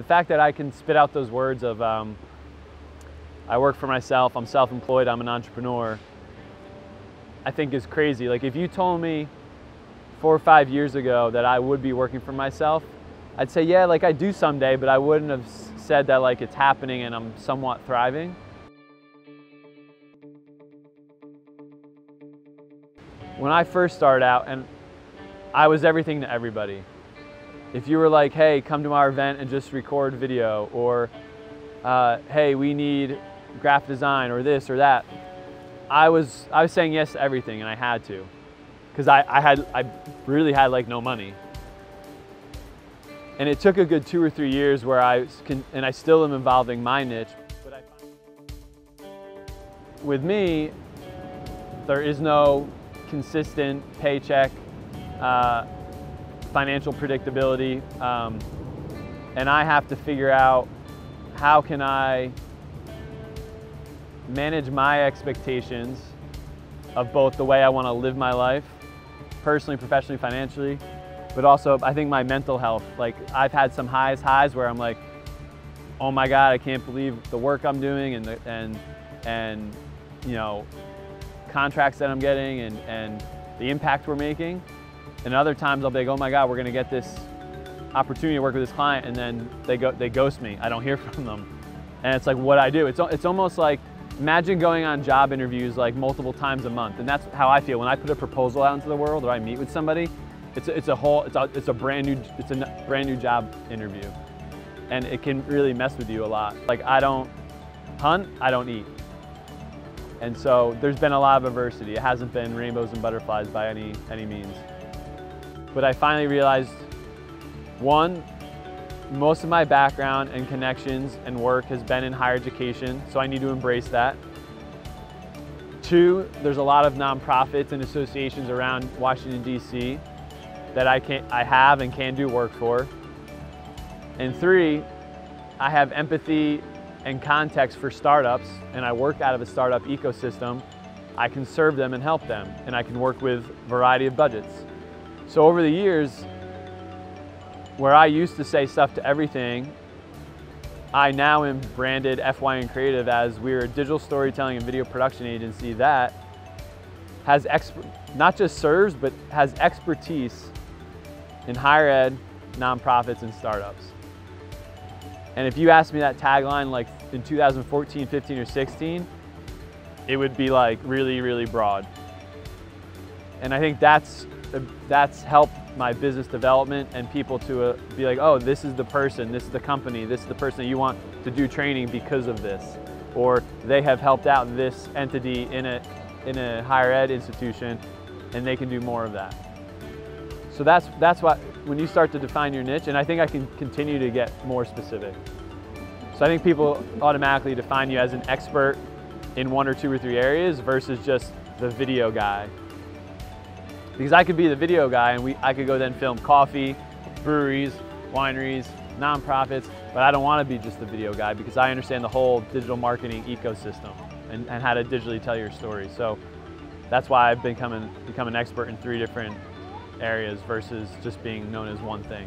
the fact that I can spit out those words of um, I work for myself, I'm self-employed, I'm an entrepreneur, I think is crazy. Like if you told me four or five years ago that I would be working for myself, I'd say, yeah, like I do someday, but I wouldn't have said that like it's happening and I'm somewhat thriving. When I first started out, and I was everything to everybody. If you were like, hey, come to our event and just record video, or uh, hey, we need graphic design, or this or that, I was I was saying yes to everything, and I had to, because I, I had I really had like no money. And it took a good two or three years where I can, and I still am involving my niche. But with me, there is no consistent paycheck, uh, financial predictability, um, and I have to figure out how can I manage my expectations of both the way I want to live my life, personally, professionally, financially, but also I think my mental health. Like I've had some highs, highs where I'm like, oh my God, I can't believe the work I'm doing and the, and and you know contracts that I'm getting and and the impact we're making. And other times I'll be like, oh my God, we're gonna get this opportunity to work with this client, and then they go they ghost me. I don't hear from them, and it's like what I do. It's it's almost like imagine going on job interviews like multiple times a month, and that's how I feel when I put a proposal out into the world or I meet with somebody. It's a, it's a whole, it's a, it's a brand new, it's a brand new job interview. And it can really mess with you a lot. Like I don't hunt, I don't eat. And so there's been a lot of adversity. It hasn't been rainbows and butterflies by any, any means. But I finally realized, one, most of my background and connections and work has been in higher education, so I need to embrace that. Two, there's a lot of nonprofits and associations around Washington, D.C that I, can, I have and can do work for. And three, I have empathy and context for startups, and I work out of a startup ecosystem. I can serve them and help them, and I can work with variety of budgets. So over the years, where I used to say stuff to everything, I now am branded FYN Creative as we're a digital storytelling and video production agency that has not just serves, but has expertise in higher ed, nonprofits, and startups. And if you asked me that tagline like in 2014, 15, or 16, it would be like really, really broad. And I think that's, that's helped my business development and people to uh, be like, oh, this is the person, this is the company, this is the person you want to do training because of this. Or they have helped out this entity in a, in a higher ed institution and they can do more of that. So that's, that's what, when you start to define your niche, and I think I can continue to get more specific. So I think people automatically define you as an expert in one or two or three areas versus just the video guy. Because I could be the video guy and we, I could go then film coffee, breweries, wineries, nonprofits, but I don't want to be just the video guy because I understand the whole digital marketing ecosystem and, and how to digitally tell your story. So that's why I've become an, become an expert in three different areas versus just being known as one thing.